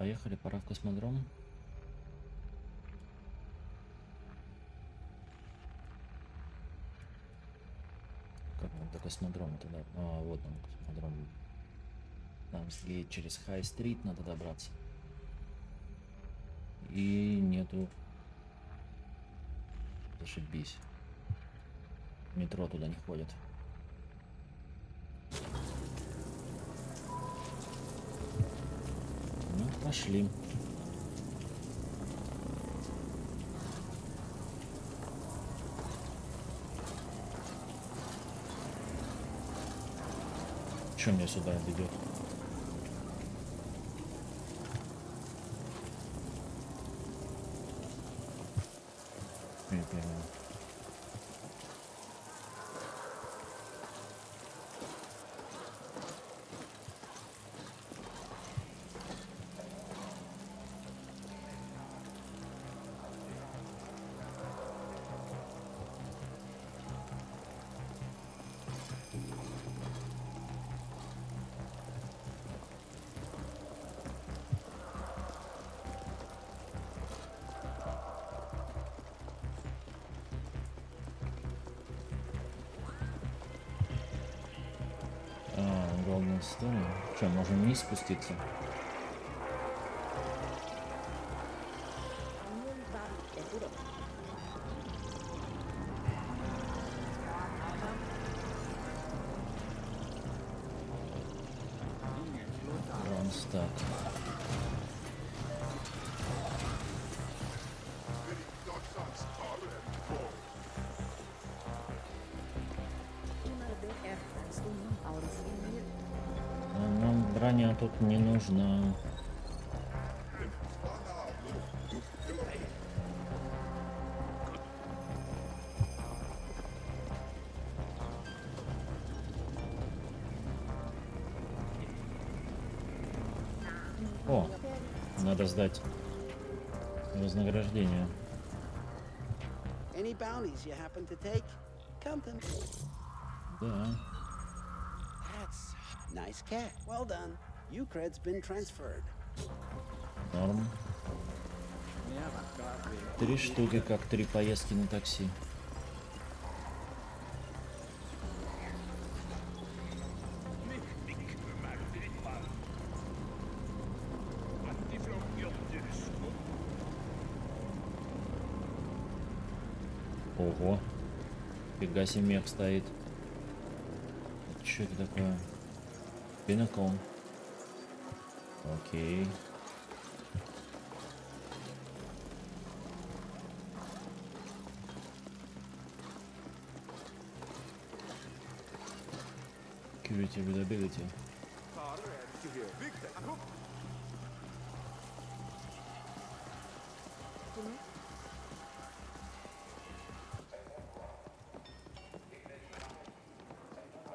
Поехали, пора в космодром. Как он до космодрома тогда? А, вот он, космодром. Там с через Хай-стрит надо добраться. И нету... Зашибись. Метро туда не ходит. Пошли. Чем мне сюда ведет? Вниз спуститься? Броня тут не нужна. О, надо сдать вознаграждение. Да. Nice cat. Well done. Eucred's been transferred. Норм. Три штуки, как три поездки на такси. Ого. Фига себе мех стоит. Что это такое? Пинаком. Окей. Security, availability.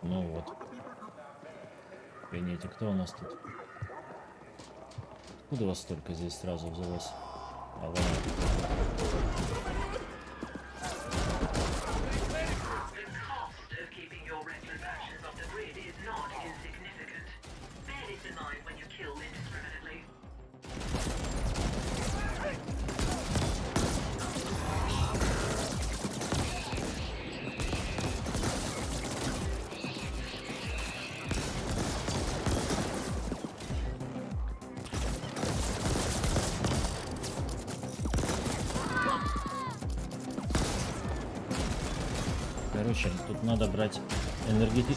Ну вот. А кто у нас тут? Откуда вас столько здесь сразу взялось?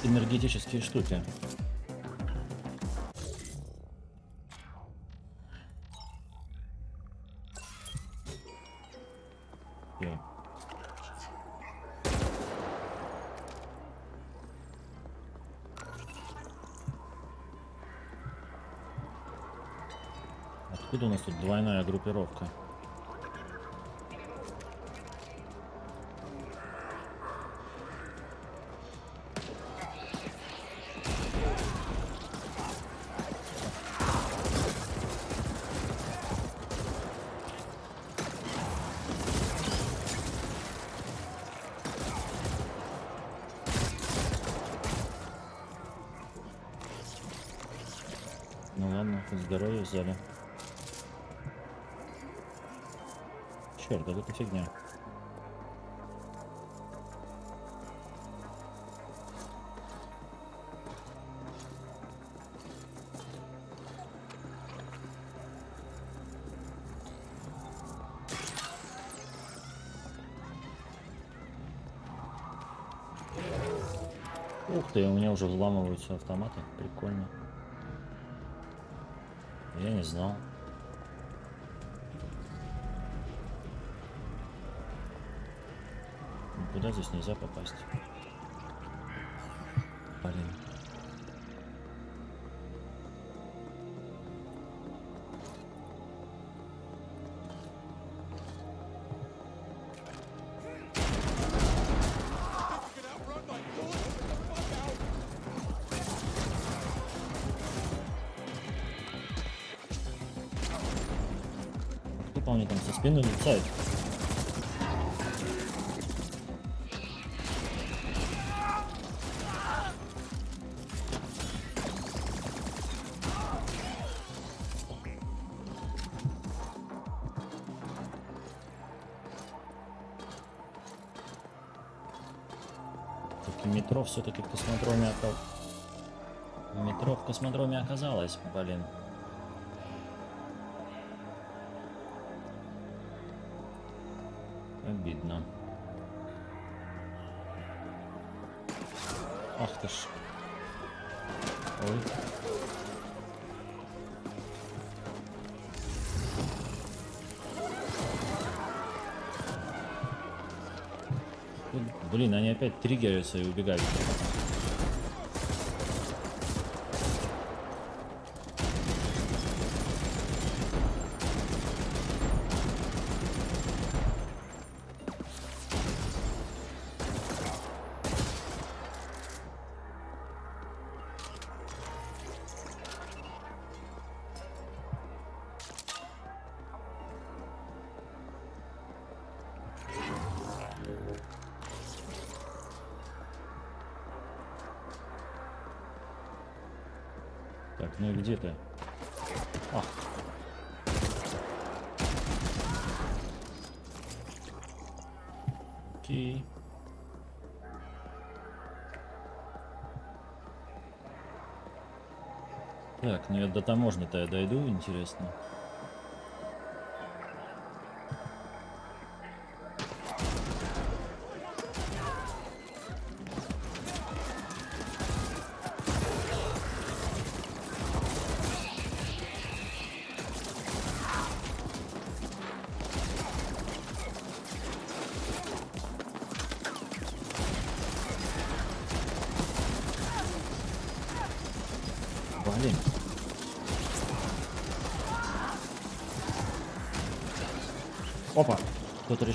Энергетические штуки. Откуда у нас тут двойная здоровья взяли. Черт, да это фигня. Ух ты, у меня уже взламываются автоматы. Прикольно. Я не знал. Никуда здесь нельзя попасть. Таки метро все-таки в космодроме окол... Метро в космодроме оказалось, блин. Ах ты ж. Ой. Тут, Блин, они опять триггерятся и убегают. Таможни-то я дойду, интересно.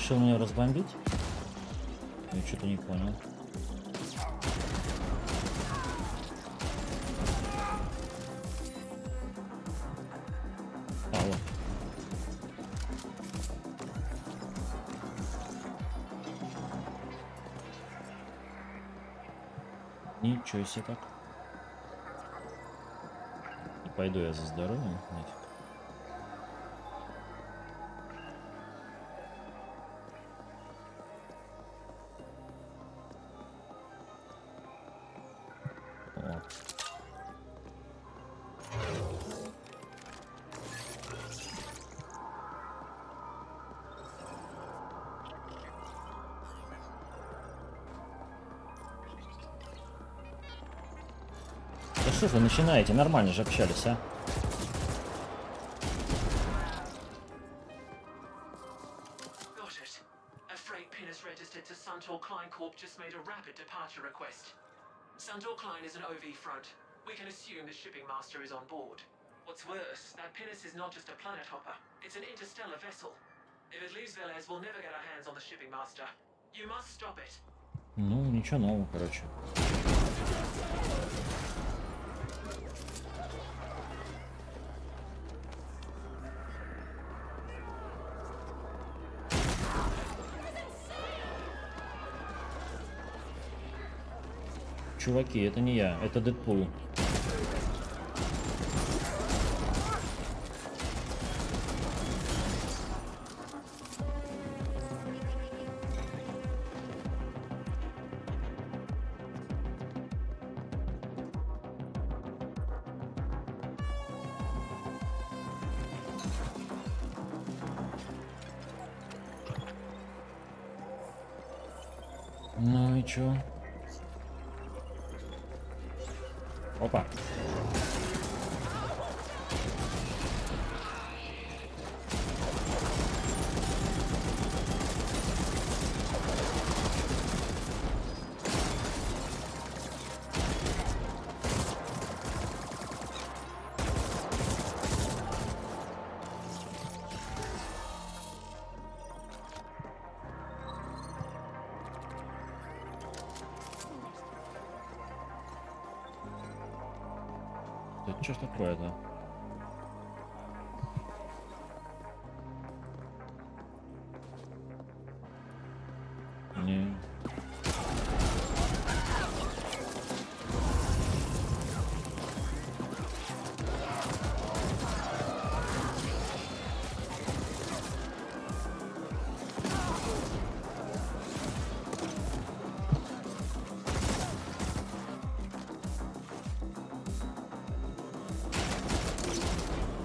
Решил меня разбомбить? Я что-то не понял. А, вот. Ничего себе так. Пойду я за здоровьем, нафиг. Что ж вы начинаете? Нормально же общались, а? Got it. A freight pinnace registered to Suntor Klein Corp just made a rapid departure request. Suntor Klein is an OV front. We can assume the shipping master is on board. What's worse, that pinnace is not just a planet hopper. It's an interstellar vessel. If it leaves Velez, we'll never get our hands on the shipping master. You must stop it. Ну, ничего нового, короче. Чуваки, это не я, это Дэдпул.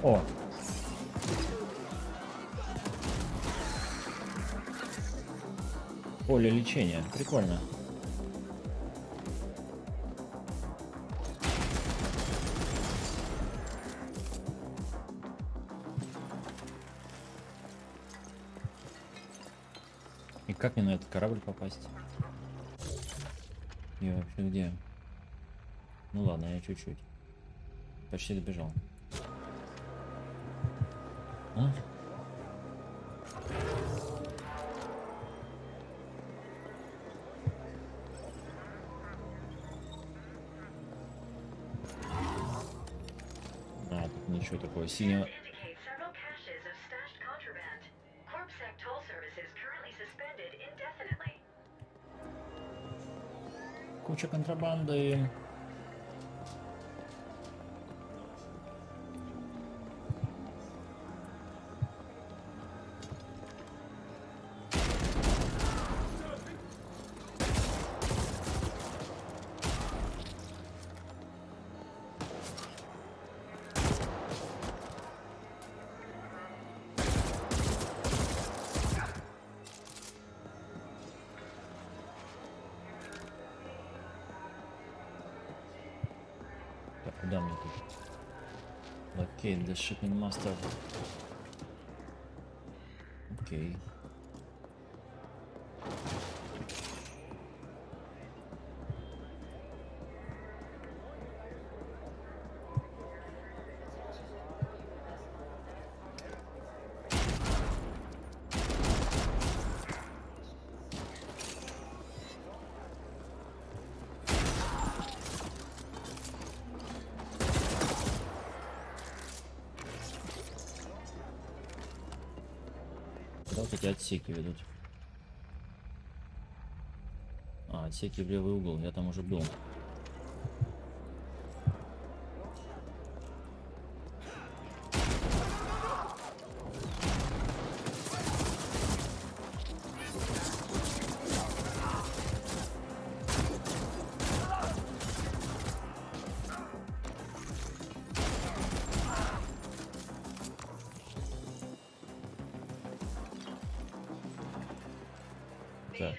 О! Поле лечения. Прикольно. И как мне на этот корабль попасть? Я вообще где? Ну ладно, я чуть-чуть. Почти добежал. А? А, тут ничего такого синего. indicate several Locate the shipping master. Окей. Отсеки ведут? А, отсеки в левый угол, я там уже был. Day?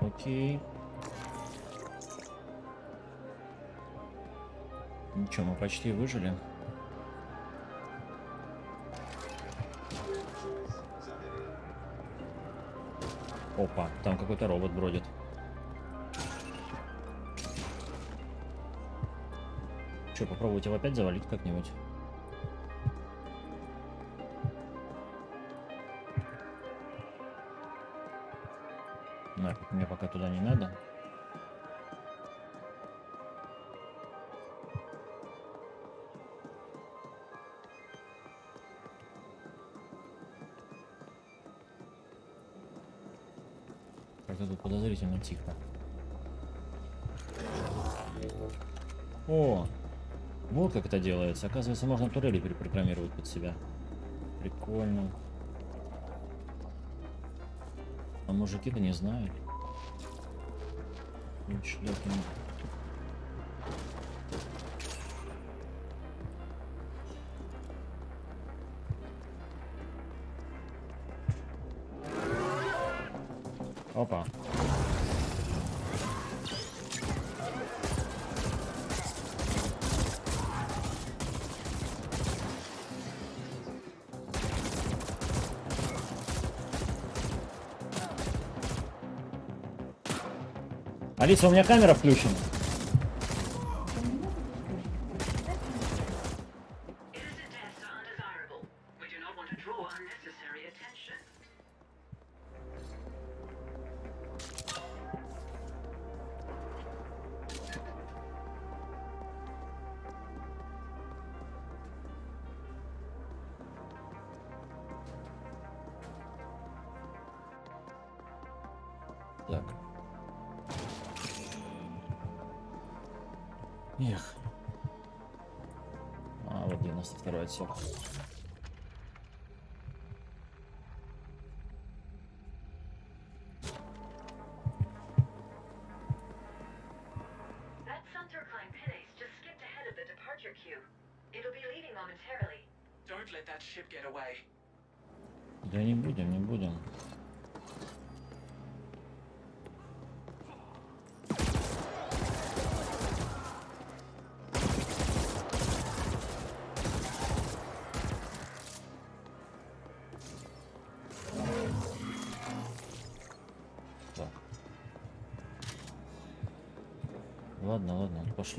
Окей. Ничего, мы почти выжили. Какой-то робот бродит. Че, попробовать его опять завалить как-нибудь? Как это делается. Оказывается, можно турели перепрограммировать под себя. прикольно. А мужики-то не знают. Ну, Алиса, у меня камера включена.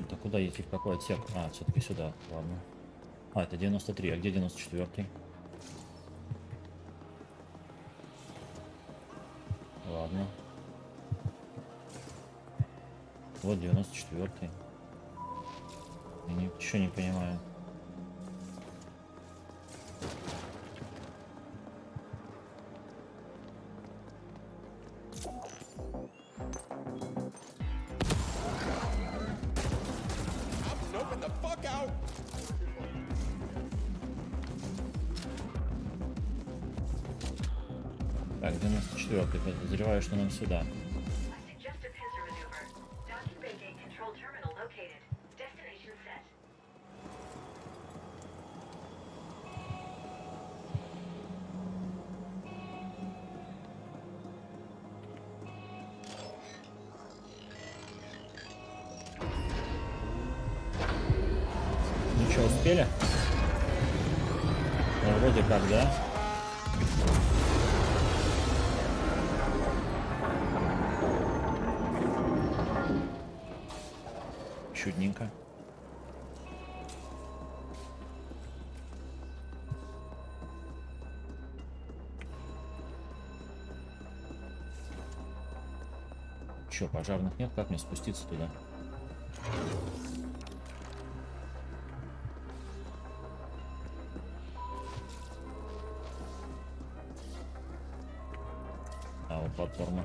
Так куда идти? В какой отсек? А, все-таки сюда. Ладно. А, это 93. А где 94? Ладно. Вот 94-й. Я ничего не понимаю. Подозреваю, что нам сюда. Ну что, успели? Ну, вроде как, да? Чудненько. Че, пожарных нет? Как мне спуститься туда? А, вот платформа.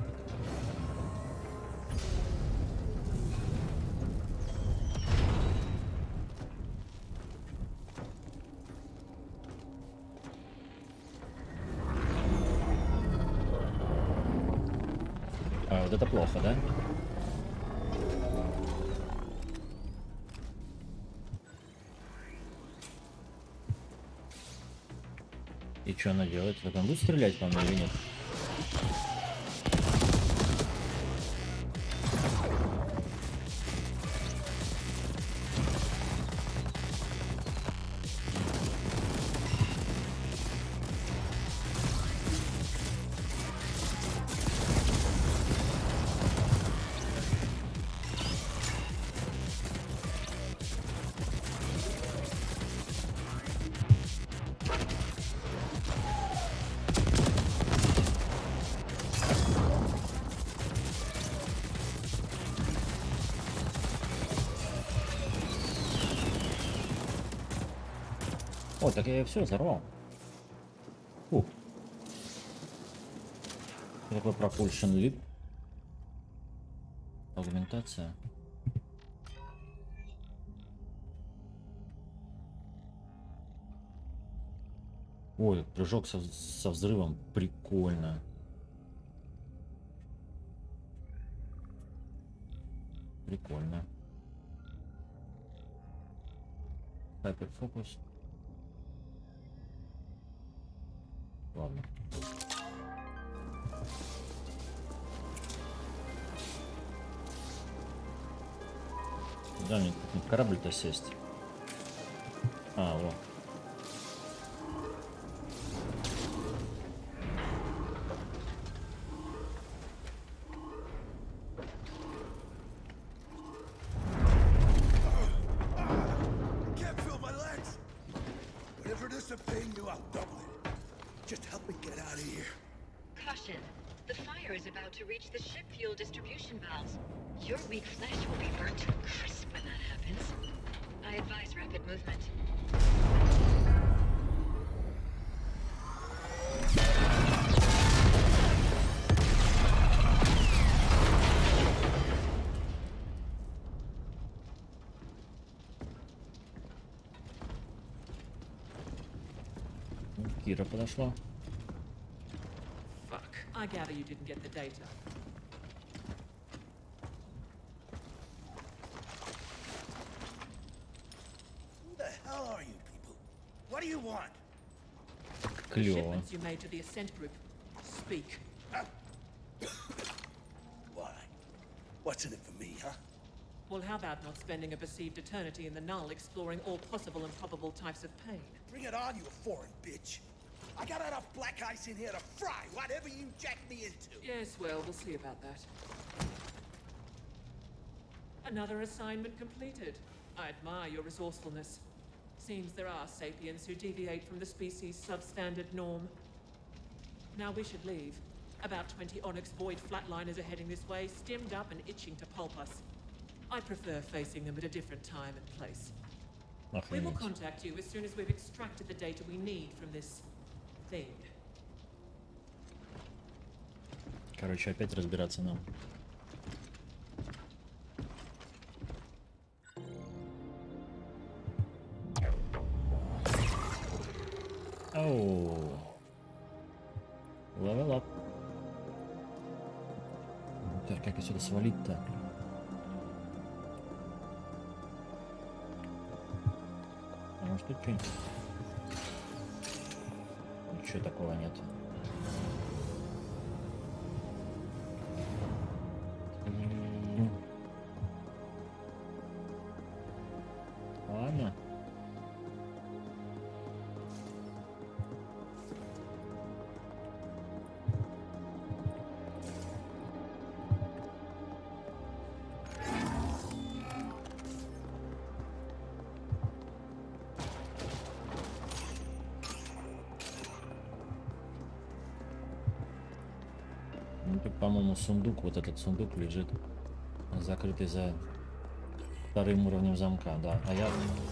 Делает? Так он будет стрелять по мне или нет? Я все взорвал. Фух. Что такое propulsion leap? Аугментация. Ой, прыжок со, со взрывом. Прикольно. Прикольно. Хайперфокус. Ладно. Да, мне корабль-то сесть. А, вот. floor. Fuck. I gather you didn't get the data. Who the hell are you people? What do you want? The shipments you made to the Ascent Group. Speak. Why? What's in it for me, huh? Well, how about not spending a perceived eternity in the Null exploring all possible and probable types of pain? Bring it on, you foreign bitch! I got enough black ice in here to fry whatever you jack me into. Yes, well, we'll see about that. Another assignment completed. I admire your resourcefulness. Seems there are sapiens who deviate from the species' substandard norm. Now we should leave. About 20 Onyx Void flatliners are heading this way, stemmed up and itching to pulp us. I prefer facing them at a different time and place. Nothing we will contact you as soon as we've extracted the data we need from this Короче, опять разбираться нам. Оу. Level up. Так, как свалить-то? А может тут что-нибудь? Ничего такого нет. Сундук, вот этот сундук лежит закрытый за вторым уровнем замка, да. А я...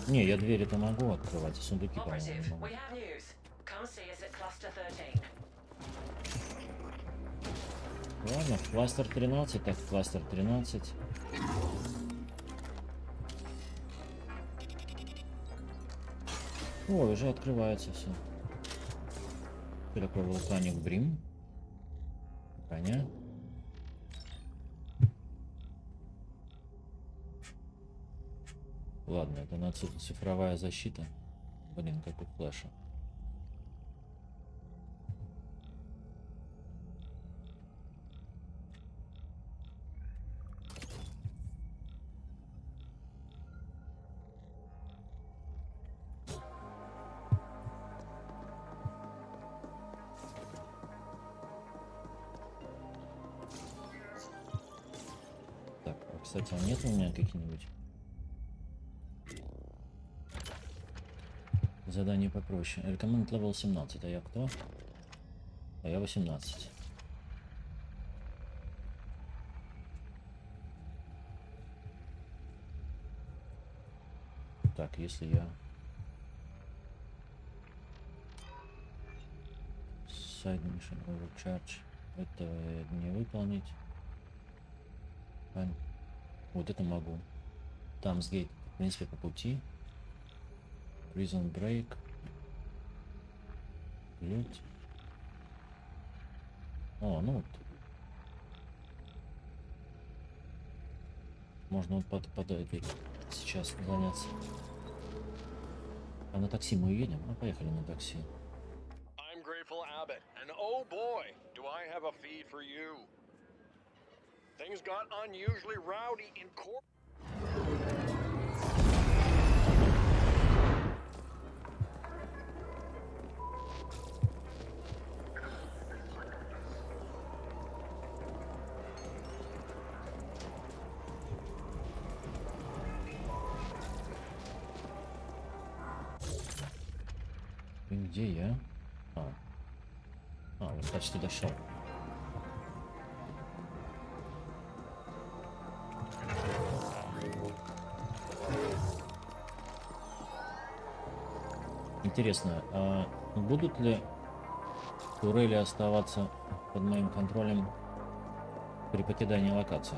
Не, я двери-то могу открывать, сундуки, по-моему, не Operative, могу. we have news. Come see us at Cluster 13. Ладно, кластер 13, так, кластер 13. О, уже открывается все. Что такое вулканик Брим? Коня. Ци- цифровая защита. Блин, как у флеша. Так, а, кстати, а нет у меня каких-нибудь задание попроще? Рекомend level 17, а я кто? А я 18. Так, если я... Side mission overcharge. Это не выполнить. Вот это могу. Там с гейт, в принципе, по пути. Prison Break. Лють. О, ну вот. Можно вот под, под этой сейчас заняться. А на такси мы едем? Ну, поехали на такси. I'm Grateful Abbott, and oh boy, do I have a feed for you. Things got unusually rowdy in court. Почти дошел. Интересно, а будут ли турели оставаться под моим контролем при покидании локации?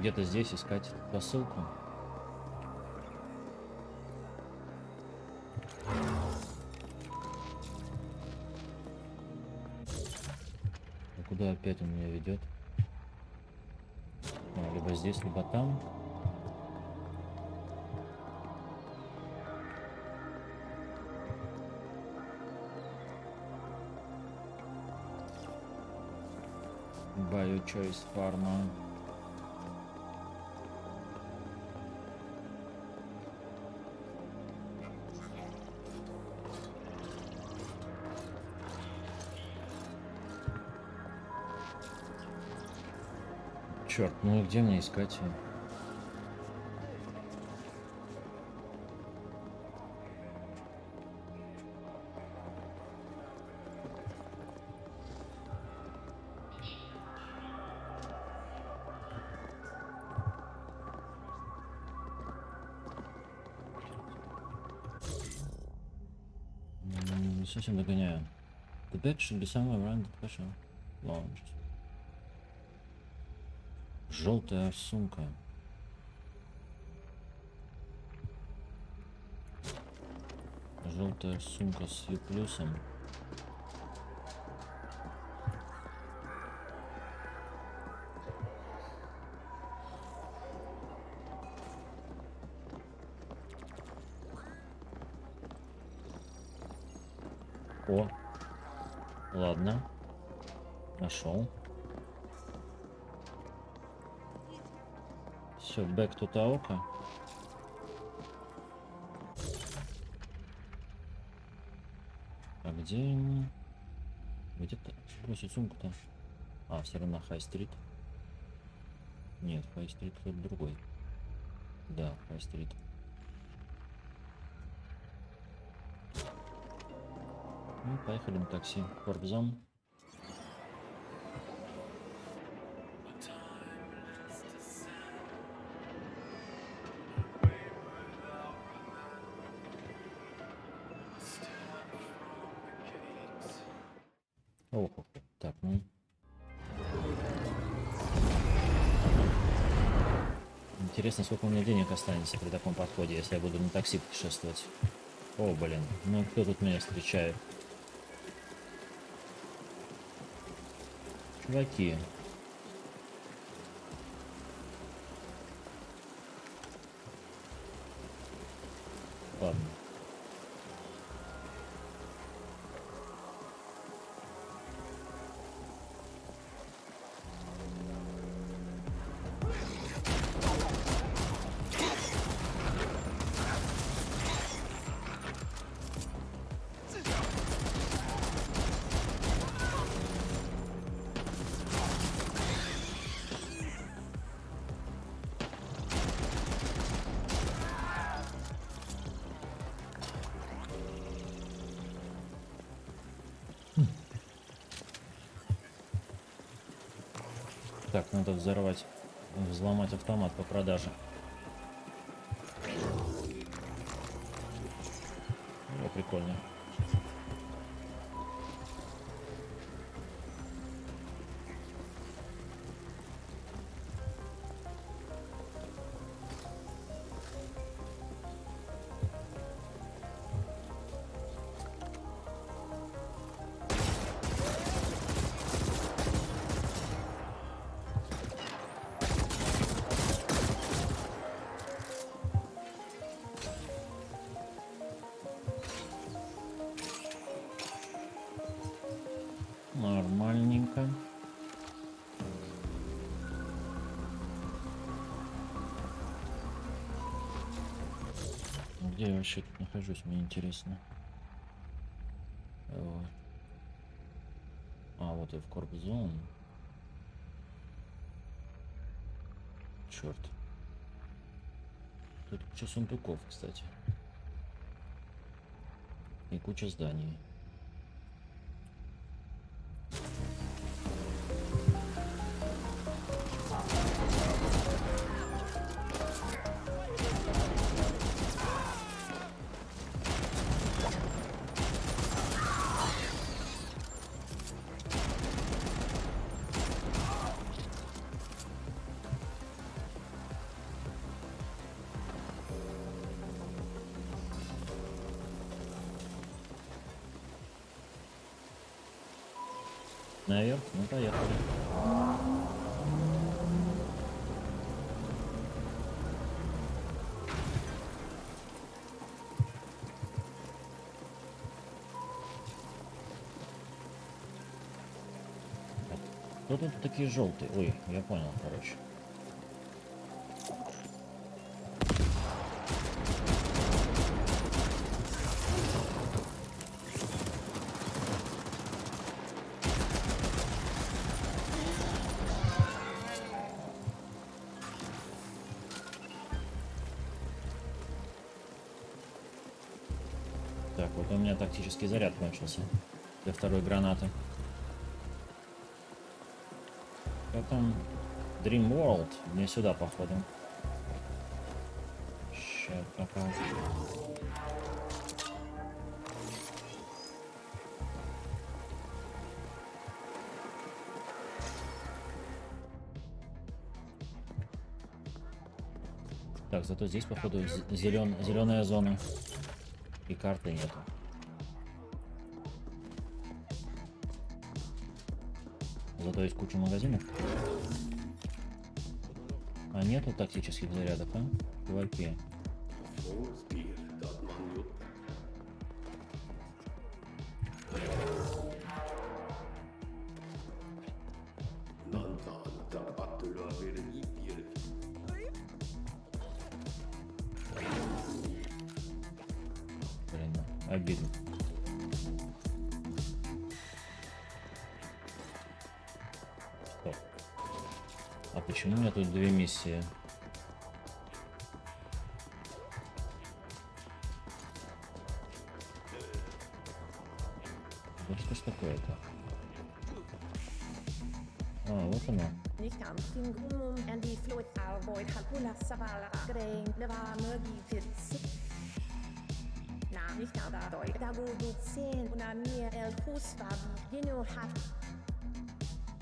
Где-то здесь искать посылку? А куда опять он меня ведет? А, либо здесь, либо там. Bio-Choice Pharma. Черт, ну и где мне искать Не совсем догоняю. The bed should be somewhere around the special launch. Желтая сумка. Желтая сумка с плюсом. To Таока. А где ему? Где-то бросить сумку-то? А, все равно Хай-стрит. Нет, Хай-стрит кто-то другой. Да, Хай-стрит. Ну, поехали на такси. Корбзон. Сколько у меня денег останется при таком подходе, если я буду на такси путешествовать. О, блин, ну кто тут меня встречает? Чуваки. Так, надо взорвать взломать автомат по продаже. Вообще тут нахожусь, мне интересно. Вот. А, вот я в корп-зон. Черт. Тут куча сундуков, кстати. И куча зданий. Наверх? Ну поехали. Кто тут такие желтые? Ой, я понял, короче. Заряд кончился для второй гранаты. Потом Dream World мне сюда походу. Сейчас пока. Так, зато здесь походу зелен, зеленая зона. И карты нету. Зато есть куча магазинов. А нету тактических зарядов, а? Чуваки.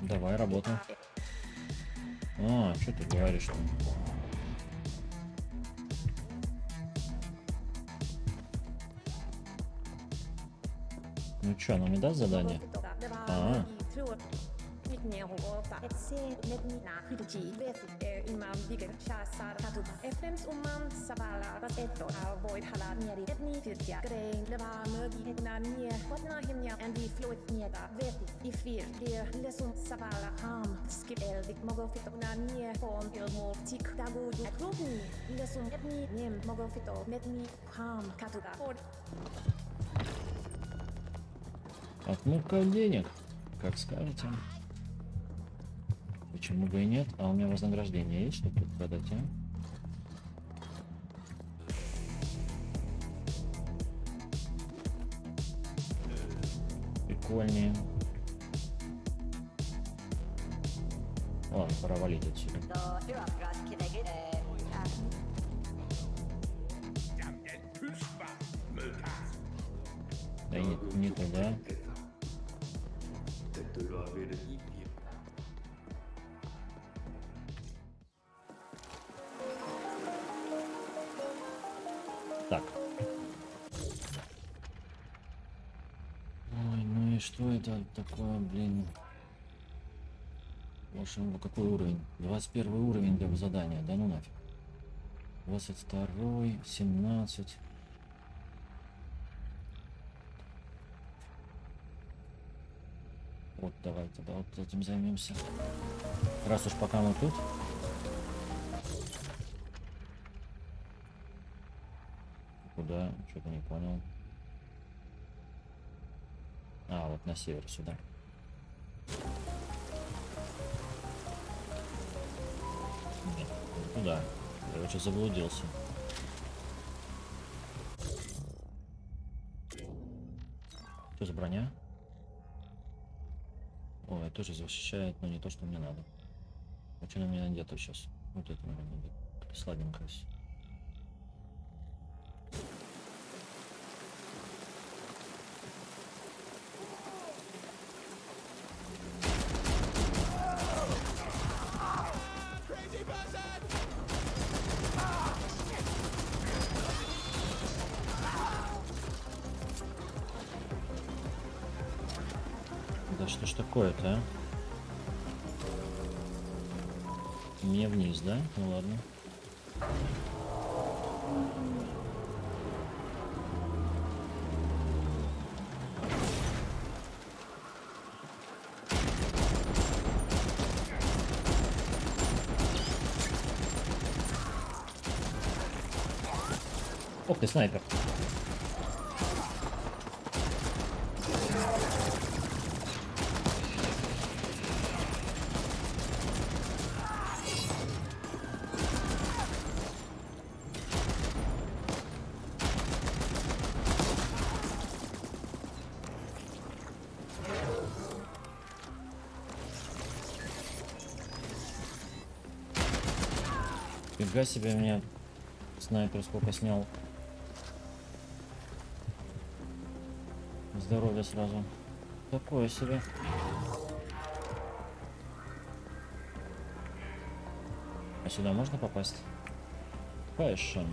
Давай, работай. А, что ты говоришь-то? Ну чё, она мне даст задание? А. FM's umman savala was etto avoid hala nieri etni fyrtja grein leva mögi etna nie hotna himja and the fluid niega veti i fyr dir lesum savala ham skip eldik mogo fito na nie form ilmo tik dagu du krugni lesum etni nim mogo fito metni ham katuga or Отмывка денег, как скажете. Почему бы и нет? А у меня вознаграждение есть, чтобы тут продать, а? Прикольнее. Ладно, пора валить отсюда. Да не, не туда. Это такое, блин? В общем, какой уровень? 21 уровень для задания, да ну нафиг. 22, 17. Вот, давайте, да, вот этим займемся. Раз уж пока мы тут. Куда? Что-то не понял. А, вот на север сюда. Нет, не туда. Короче, заблудился. Что за броня? Ой, тоже защищает, но не то, что мне надо. А что на меня надето сейчас? Вот это, будет. Сладенькое. всё. Ну ладно. Ох ты, снайпер. Фига себе меня снайпер сколько снял. Здоровье сразу. Такое себе. А сюда можно попасть? Fashion.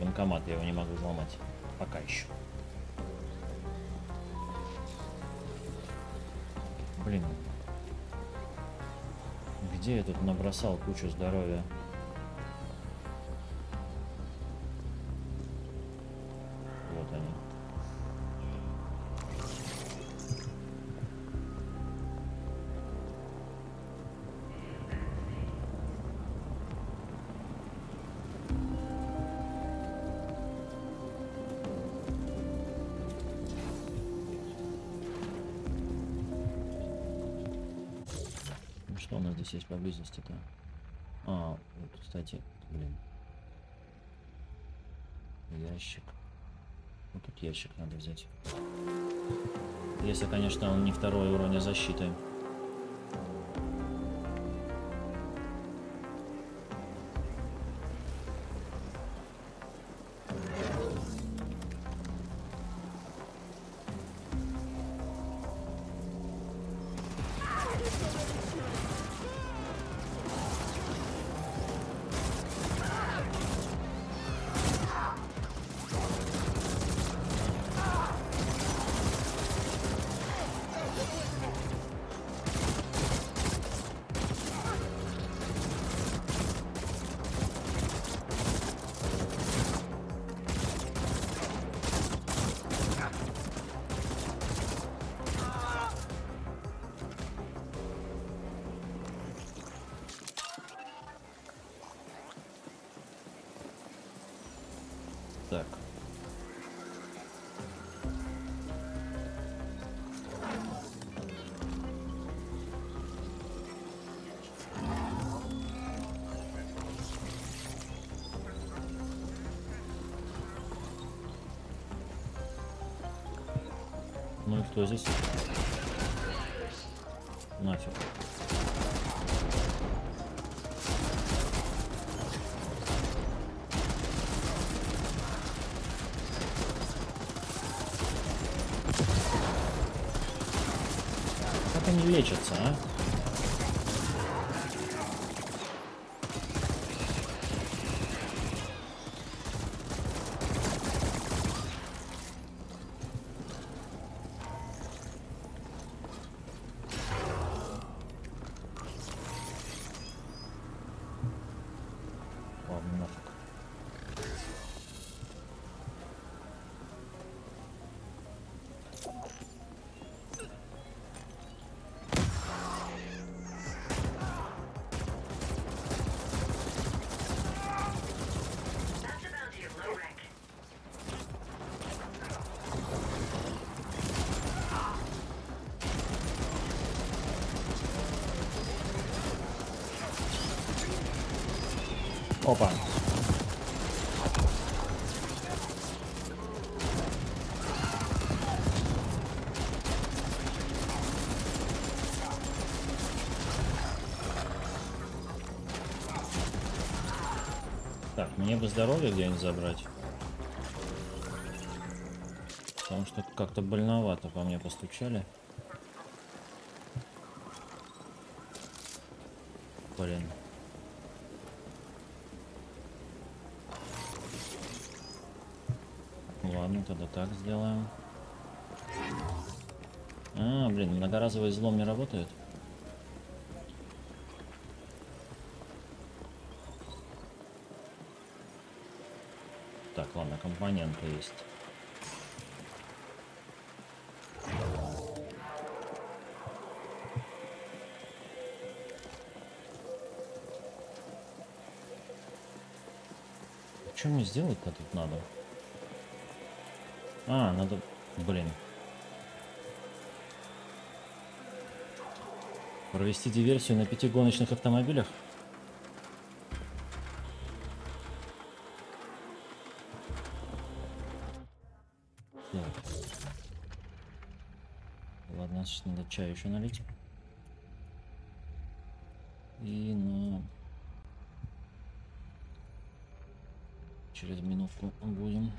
Банкомат, я его не могу взломать. Пока еще. Блин. Где я тут набросал кучу здоровья? Здесь есть поблизости-то? А, вот, кстати, блин. Ящик. Вот тут ящик надо взять. Если, конечно, он не второй уровня защиты. Здесь? Нафиг. Как они лечатся, а? Бы здоровье где-нибудь забрать. Потому что как-то больновато по мне постучали. Блин. Ладно, тогда так сделаем. А, блин, многоразовый взлом не работает. Так, ладно, компоненты есть. Что мне сделать-то тут надо? А, надо... Блин. Провести диверсию на пяти гоночных автомобилях? Ладно, сейчас надо чай еще налить. И на... Через минутку будем.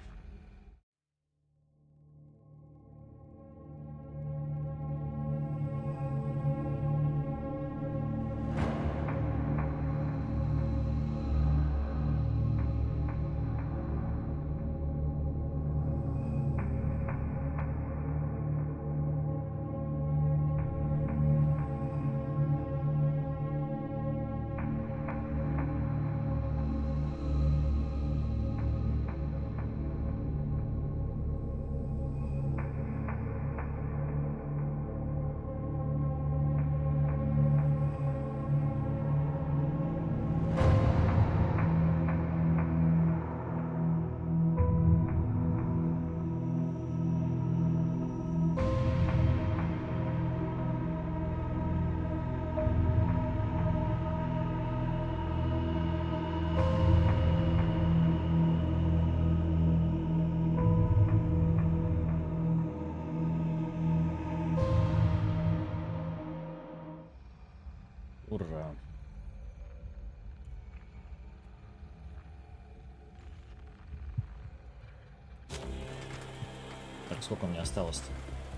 Сколько меня осталось-то?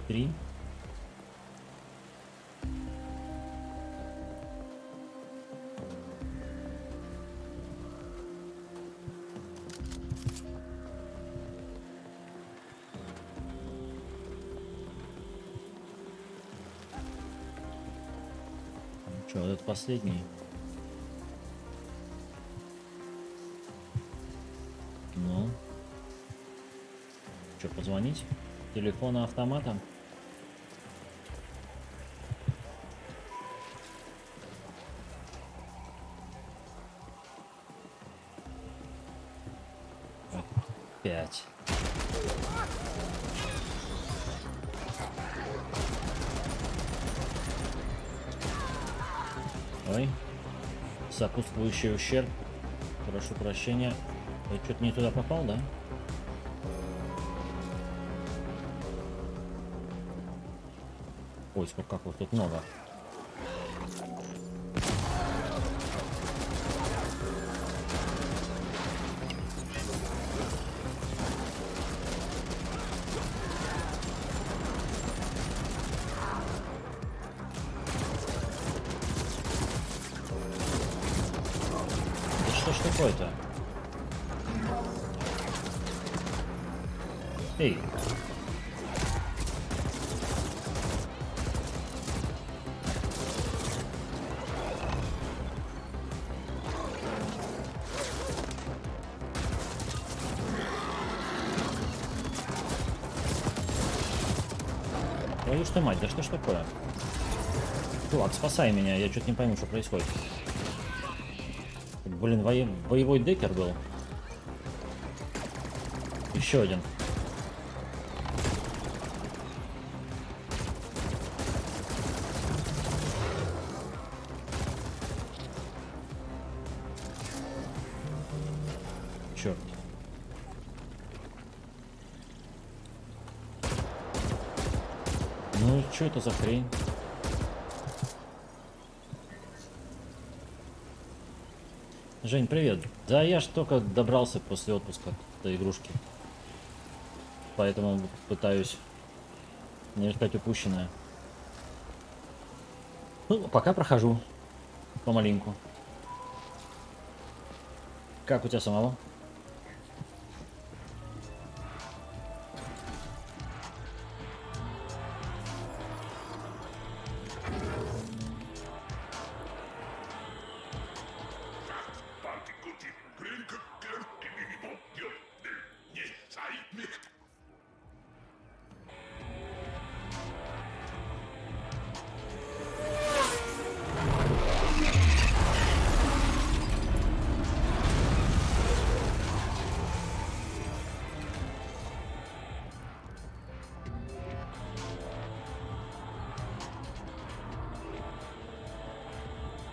Три? Че, вот этот последний? Ну. Че, позвонить? Телефона автомата? Пять. Ой. Сопутствующий ущерб. Прошу прощения. Я что-то не туда попал, да? Сколько как вот тут много. Да что ж такое? Чувак, спасай меня, я что-то не пойму, что происходит. Блин, воe- боевой декер был. Еще один. За хрень? Жень, привет. Да я ж только добрался после отпуска до игрушки. Поэтому пытаюсь не ждать упущенное. Ну, пока прохожу. Помаленьку. Как у тебя самого?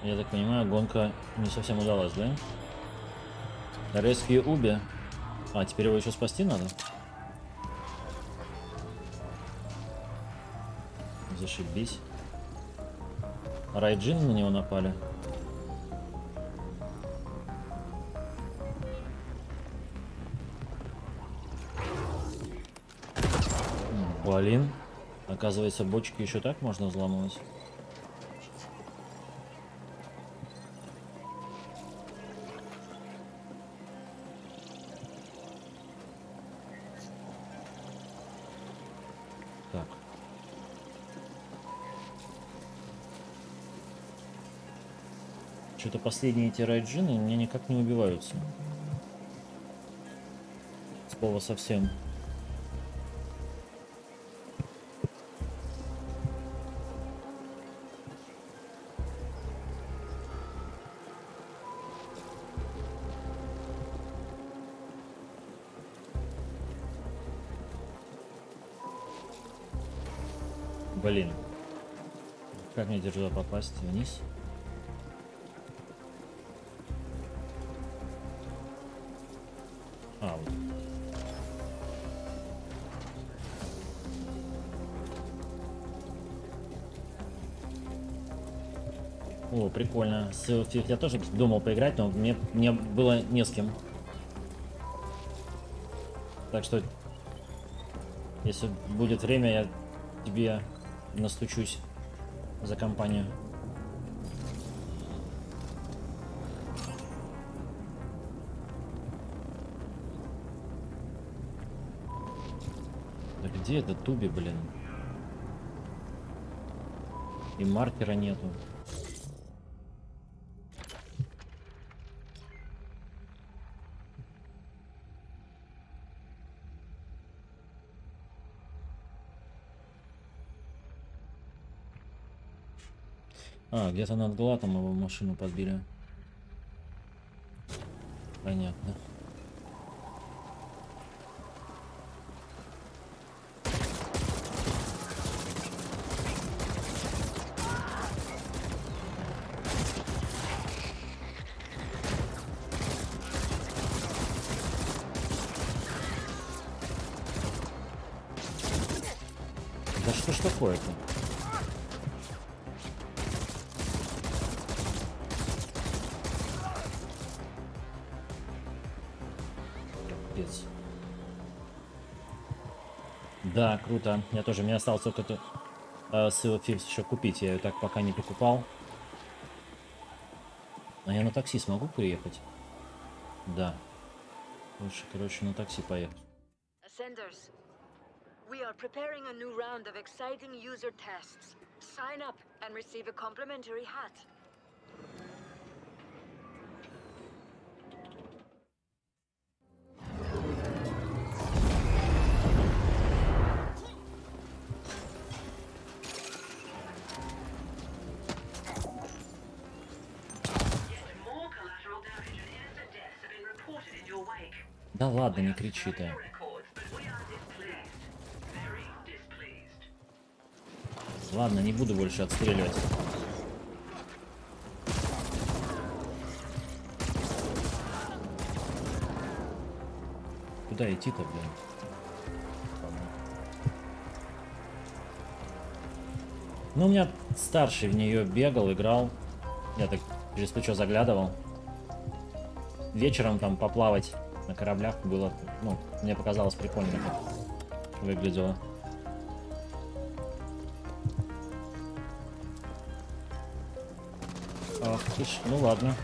Я так понимаю, гонка не совсем удалась, да? Rescue Уби. А, теперь его еще спасти надо? Зашибись. Райджин на него напали. Блин. Оказывается, бочки еще так можно взламывать. Что-то последние эти райджины мне никак не убиваются. Слова совсем. Блин. Как мне тяжело попасть вниз? С я тоже думал поиграть, но мне, мне было не с кем. Так что, если будет время, я тебе настучусь за компанию. Да где это Туби, блин? И маркера нету. А, где-то над Глатом его машину подбили. Понятно. Круто. Я тоже, мне осталось только эту э, Сила еще купить. Я ее так пока не покупал. А я на такси смогу приехать? Да. Лучше, короче, на такси поехать. Sign up and receive a complimentary hat. Ладно, не кричи ты. Ладно, не буду больше отстреливать. Куда идти-то, блин? Ну, у меня старший в нее бегал, играл. Я так через плечо заглядывал. Вечером там поплавать на кораблях было, ну, мне показалось прикольно как выглядело. Ах ж, ну ладно.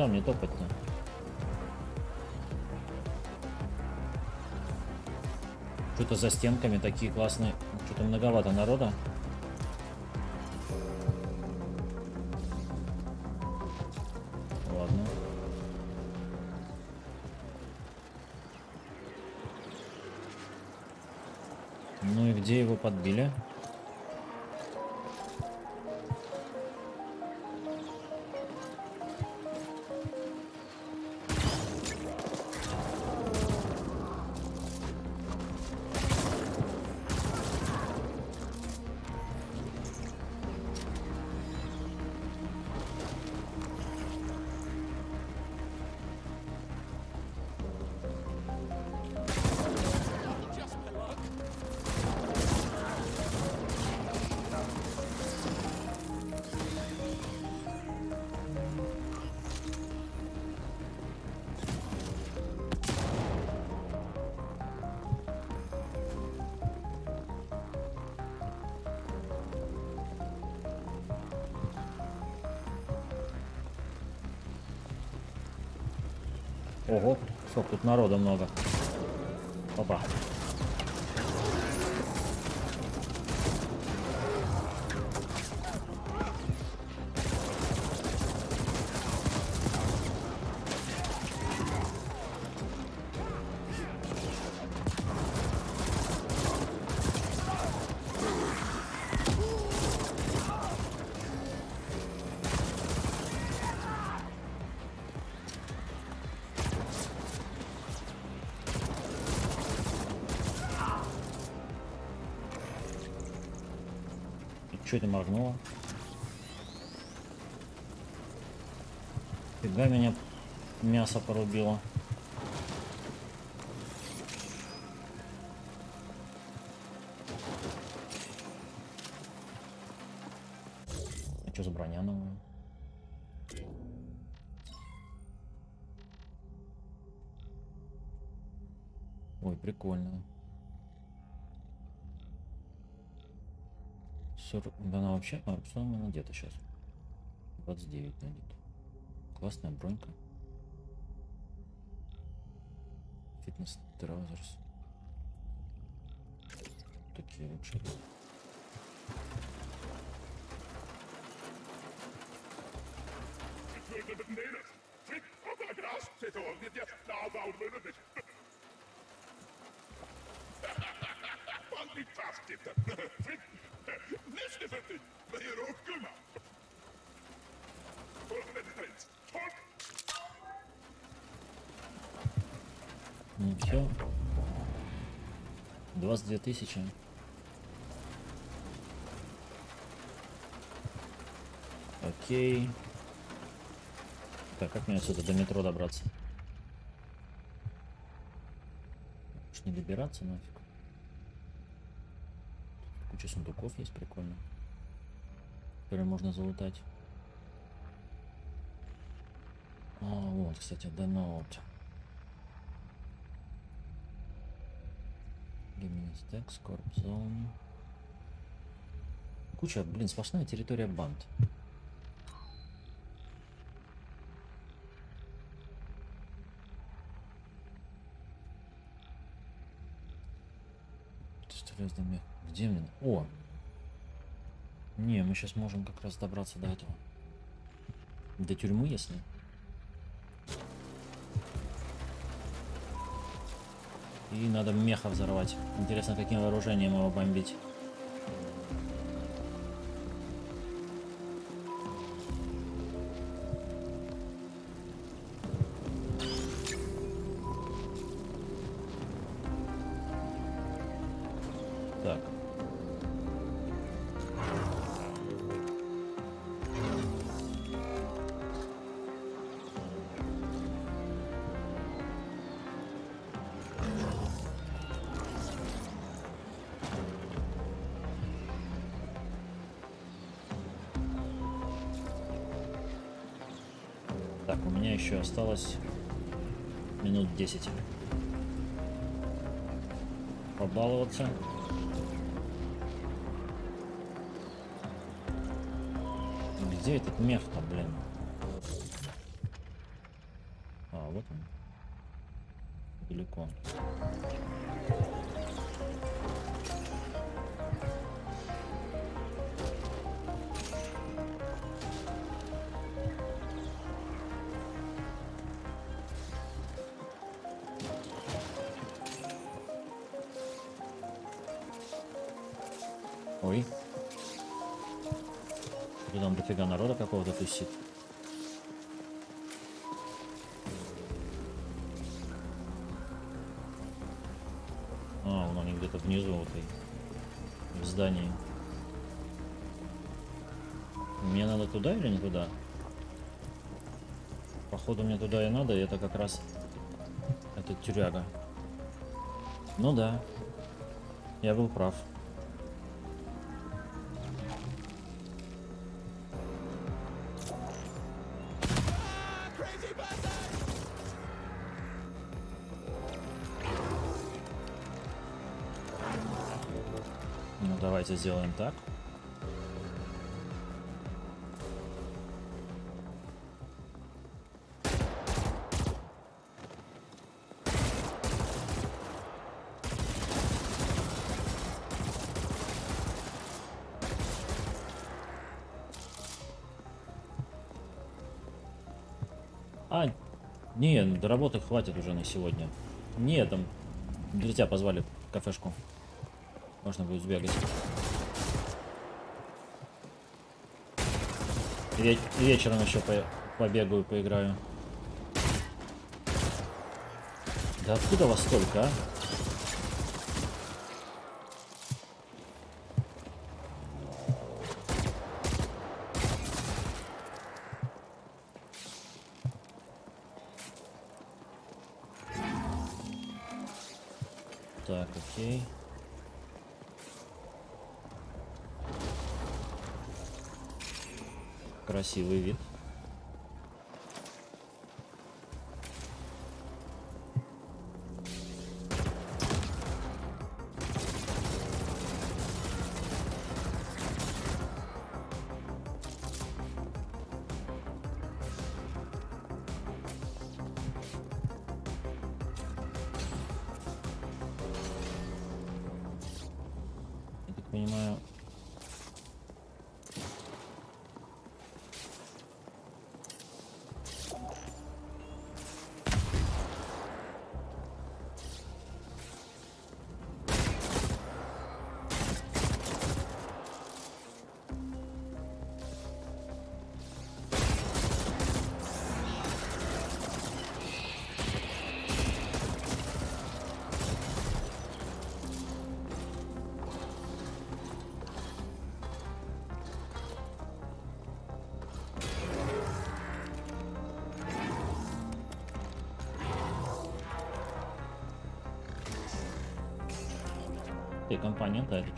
Куда мне топать-то? Что-то за стенками такие классные. Что-то многовато народа. Тут народа много. Что это моргнуло? Фига меня мясо порубило. Вообще... А, она надета сейчас? 29 надета. Классная бронька. Фитнес траузерс. Такие вообще. aldrig fast efter Fritt. Nästa fötter. Vad gör du, gumma? Tolv meter Tolv! Ну все. 22 тысячи. Окей. Так, как мне отсюда до метро добраться? Уж не добираться нафиг. Куча сундуков есть, прикольно. Которые можно залутать. А, вот, кстати, Stacks, Corp Zone. Куча, блин, сплошная территория банд. Железный мех. Где мне? О! Не, мы сейчас можем как раз добраться до этого. До тюрьмы, если. И надо меха взорвать. Интересно, каким вооружением его бомбить. 10. Побаловаться. Где этот мех-то, блин? Тусит. А, вон они где-то внизу вот и в здании. Мне надо туда или не туда? Походу мне туда и надо, и это как раз этот тюряга. Ну да, я был прав. Давайте сделаем так. А, не, до работы хватит уже на сегодня. Не, там друзья позвали в кафешку. Можно будет сбегать. Ве- вечером еще по побегаю, поиграю. Да откуда вас столько, а?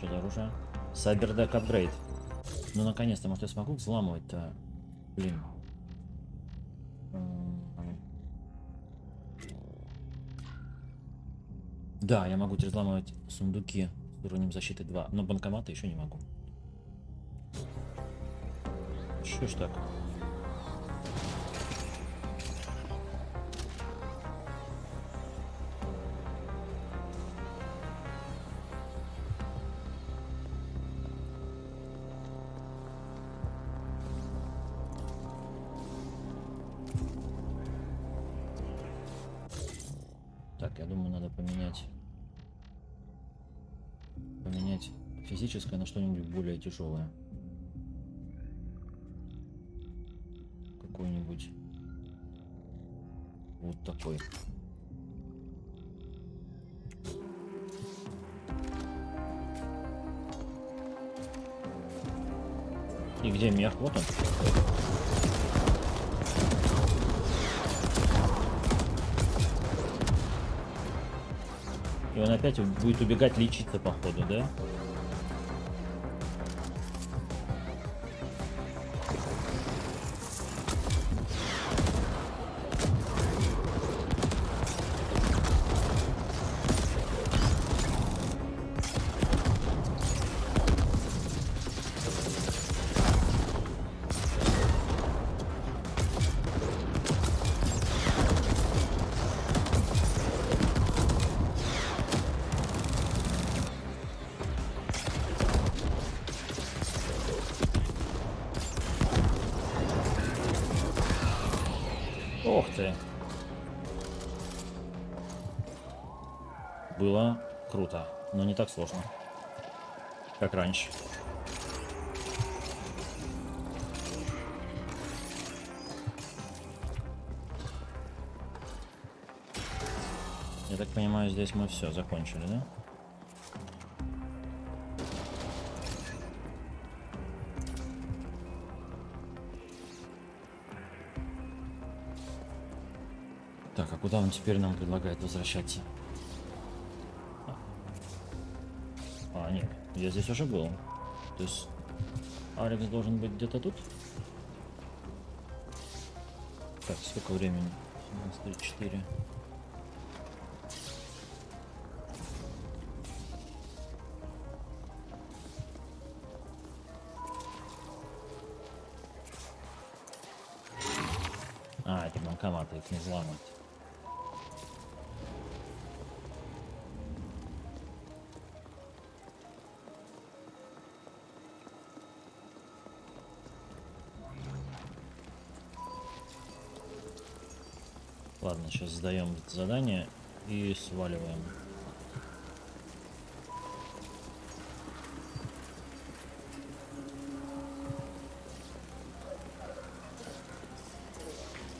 Это оружие? Сайбердек апгрейд. Ну, наконец-то, может, я смогу взламывать-то? Блин. Да, я могу теперь взламывать сундуки с уровнем защиты 2, но банкоматы еще не могу. Что ж? Так, физическое на что-нибудь более тяжелое. Какой-нибудь вот такой. И где мех? Вот он. И он опять будет убегать лечиться, походу, да? Сложно, как раньше. Я так понимаю, здесь мы все закончили, да? Так, а куда он теперь нам предлагает возвращаться? Я здесь уже был. То есть Алекс должен быть где-то тут? Так, сколько времени? 17.34. А, это банкоматы, их не взломать. Сейчас сдаем задание и сваливаем.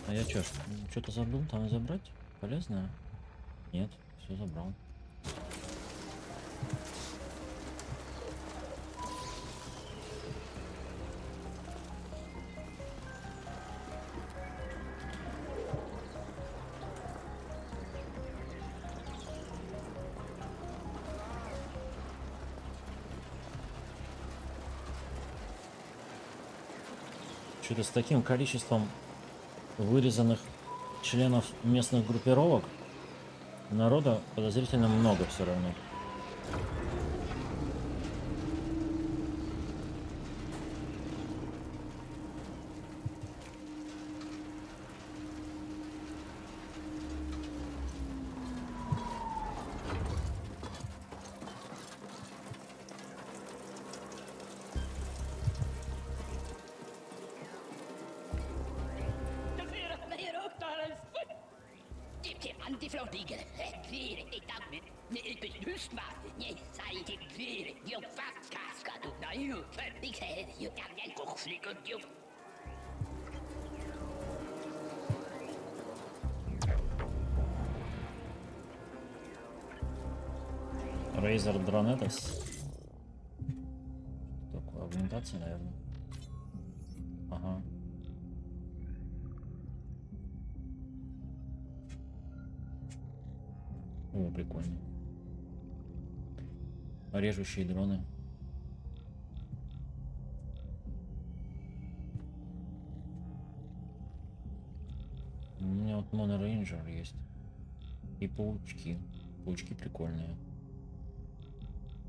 А я чё, что-то забыл там забрать? Полезное? Нет, все забрал. С таким количеством вырезанных членов местных группировок народа подозрительно много все равно. О, прикольно. Режущие дроны. У меня вот монорейнджер есть. И паучки. Паучки прикольные.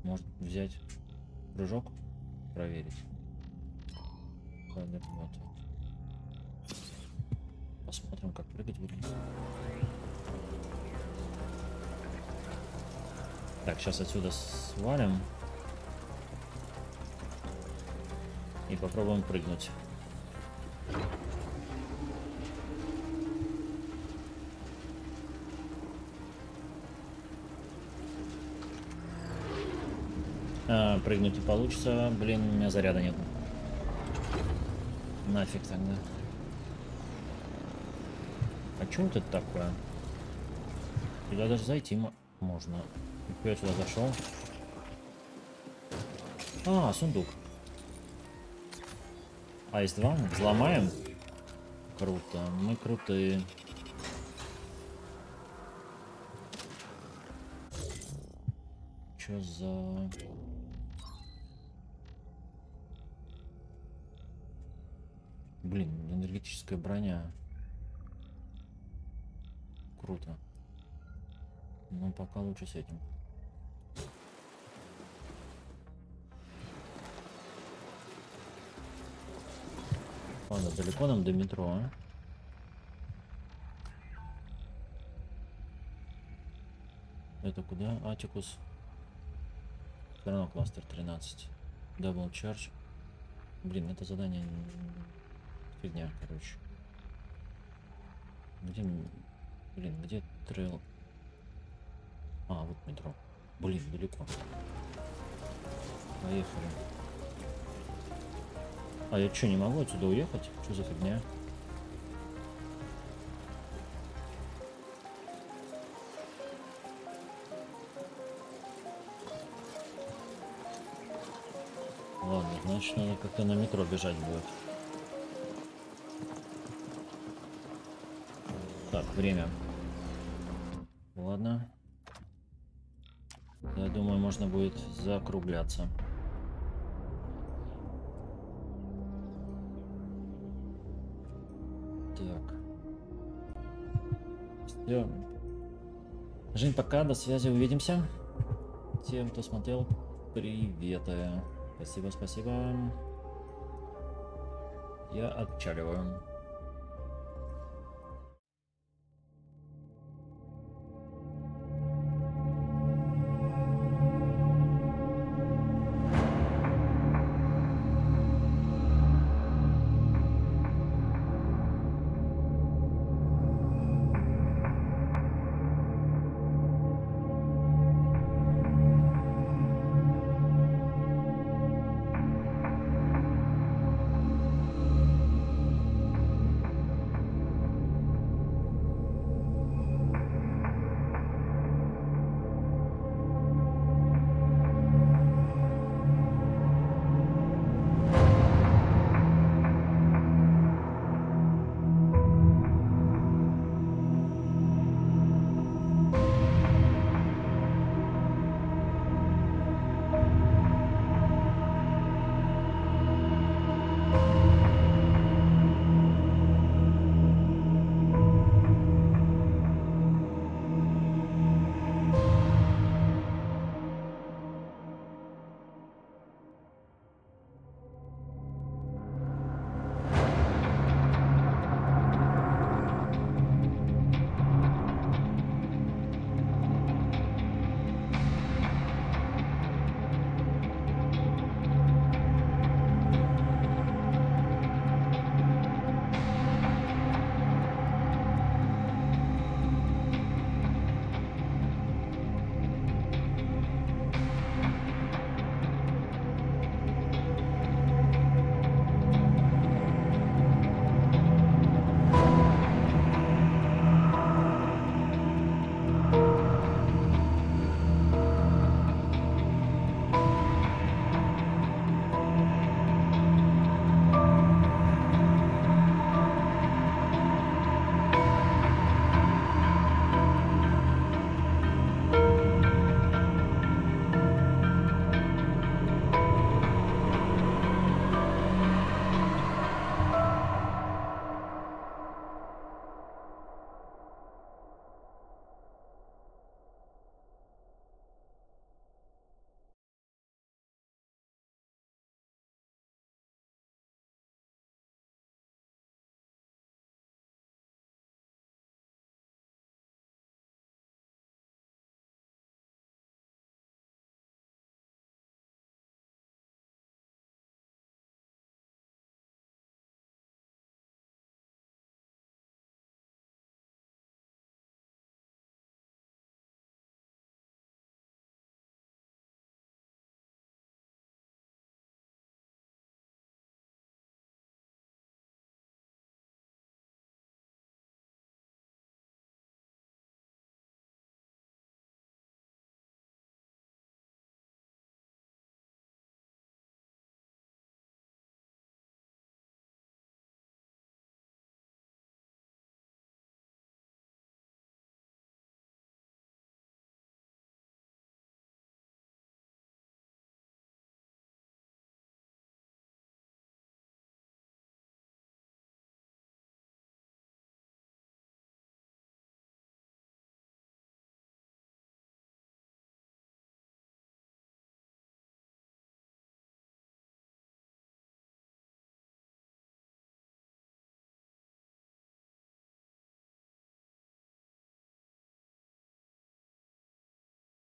Может взять прыжок? Проверить. Квадрат. Посмотрим, как прыгать будем. Так, сейчас отсюда свалим. И попробуем прыгнуть. А, прыгнуть не получится. Блин, у меня заряда нет. Нафиг тогда. А что это такое? Туда даже зайти мо- можно. Я сюда зашел? А, сундук. А, есть два? Взломаем? Круто. Мы крутые. Чё за... Блин, энергетическая броня. Круто. Ну, пока лучше с этим. Далеко нам до метро, а? Это куда? Атикус. Все равно кластер 13. Double charge. Блин, это задание фигня, короче. Где, блин, где trail? А, вот метро. Блин, далеко. Поехали. А я что, не могу отсюда уехать? Что за фигня? Ладно, значит надо как-то на метро бежать будет. Так, время. Ладно. Я думаю, можно будет закругляться. Жень, пока, до связи, увидимся. Тем, кто смотрел, привет. Спасибо, спасибо. Я отчаливаю.